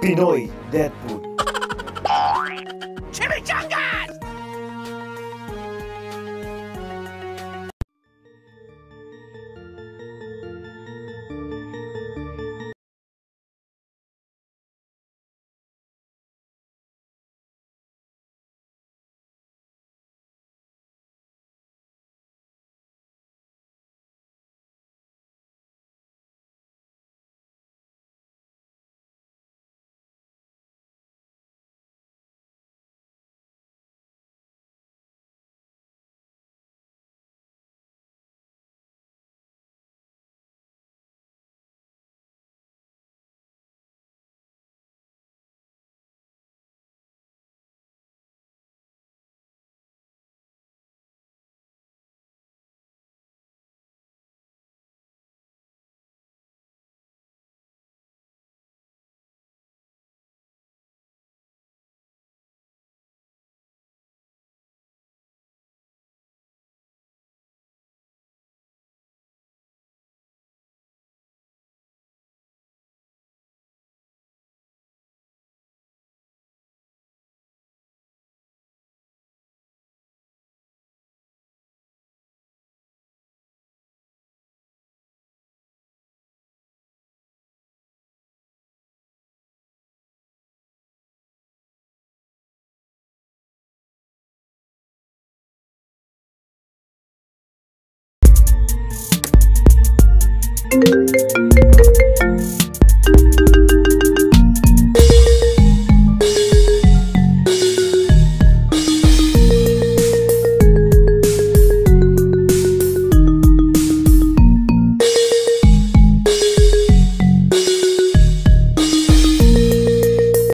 Pinoy Dead Food. thank you